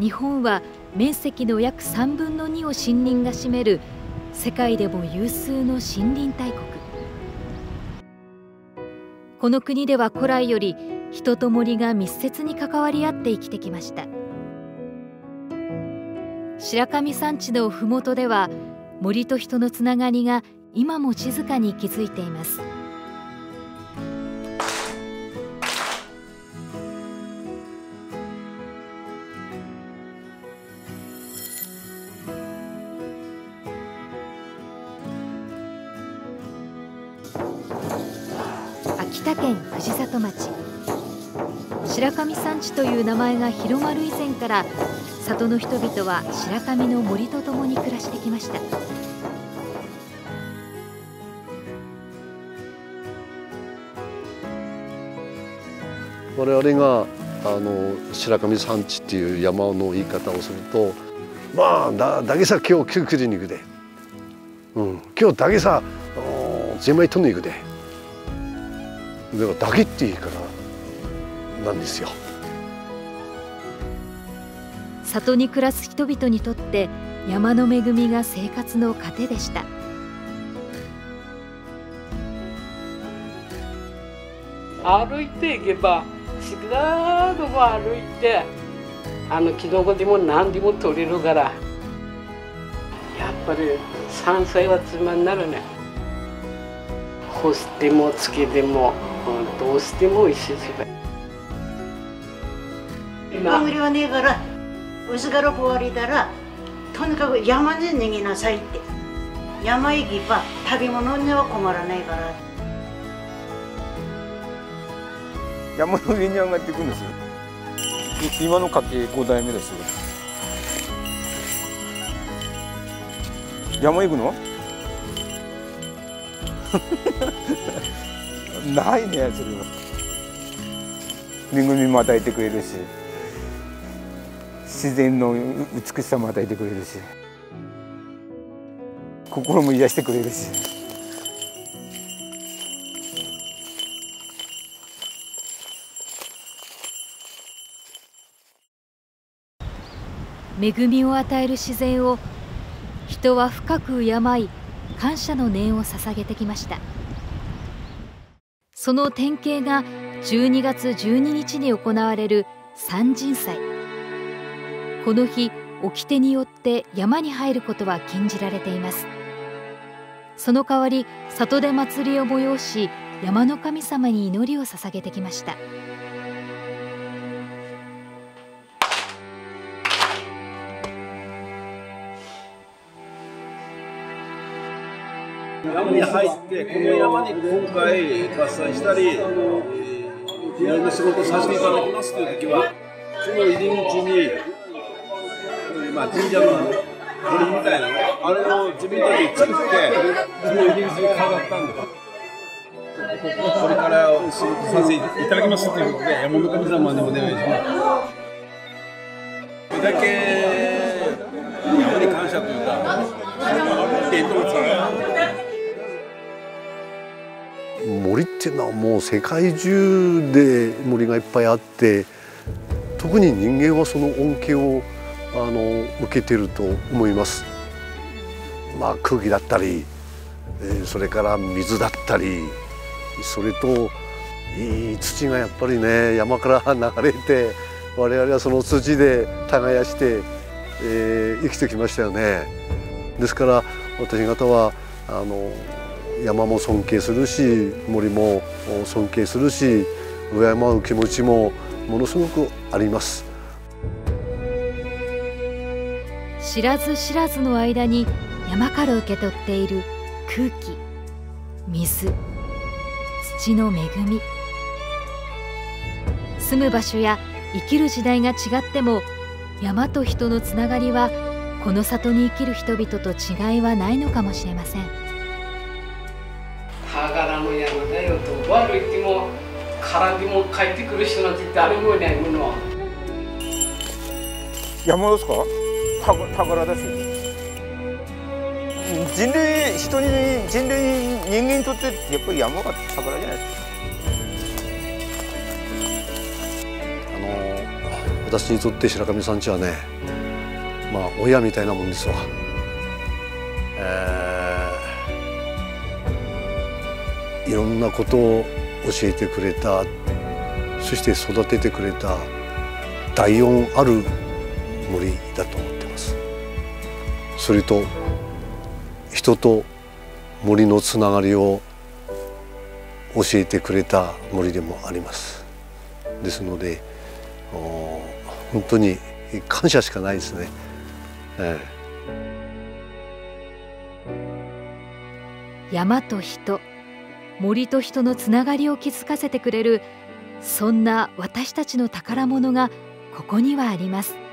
日本は面積の約3分の2を森林が占める世界でも有数の森林大国。この国では古来より人と森が密接に関わり合って生きてきました。白神山地の麓では森と人のつながりが今も静かに息づいています。秋田県藤里町。白神山地という名前が広まる以前から里の人々は白神の森とともに暮らしてきました。我々があの白神山地っていう山の言い方をするとまあだだけさ今日9時に行くで、うん、今日だけさゼンマイ取んに行くで。だからだけっていいからなんですよ。里に暮らす人々にとって山の恵みが生活の糧でした。歩いていけばしらども歩いてあのキノコでも何でも取れるからやっぱり山菜はつまんなるね干してもつけてもどうしても美味しいし今。無理はねえから薄がろく終わりたらとにかく山に逃げなさいって。山行けば食べ物には困らないから。山の上に上がっていくんですよ。今の家系5代目です山行くの？ないねそれは。恵みも与えてくれるし自然の美しさも与えてくれるし心も癒してくれるし。恵みを与える自然を人は深く敬い感謝の念を捧げてきました。その典型が12月12日に行われる三神祭。この日掟によって山に入ることは禁じられています。その代わり里で祭りを催し山の神様に祈りを捧げてきました。山に入ってこの山に今回伐採したり、えー、いろんな仕事させていただきますという時はこの入り口に、まあ、神社の鳥みたいなあれを自分たちで作ってその入り口に飾ったんですこれからお仕事させていただきますということで山の神様にお願いします。だけ森っていうのはもう世界中で森がいっぱいあって特に人間はその恩恵をあの受けてると思います。まあ、空気だったり、えそれから水だったりそれといい土がやっぱりね山から流れて我々はその土で耕して、えー、生きてきましたよね。ですから私方はあの山も尊敬するし森も尊敬するし敬う気持ちもものすごくあります知らず知らずの間に山から受け取っている空気水土の恵み住む場所や生きる時代が違っても山と人のつながりはこの里に生きる人々と違いはないのかもしれません。宝の山だよと悪いっても空でも帰ってくる人なんて誰もいないもの。山ですか？宝だし人類人に人類人間にとってやっぱり山が宝じゃないですか。あの私にとって白神山地はねまあ親みたいなもんですわ。えー、いろんなことを教えてくれたそして育ててくれた第四ある森だと思ってます。それと人と森のつながりを教えてくれた森でもあります。ですので本当に感謝しかないですね、ええ、山と人。森と人のつながりを築かせてくれるそんな私たちの宝物がここにはあります。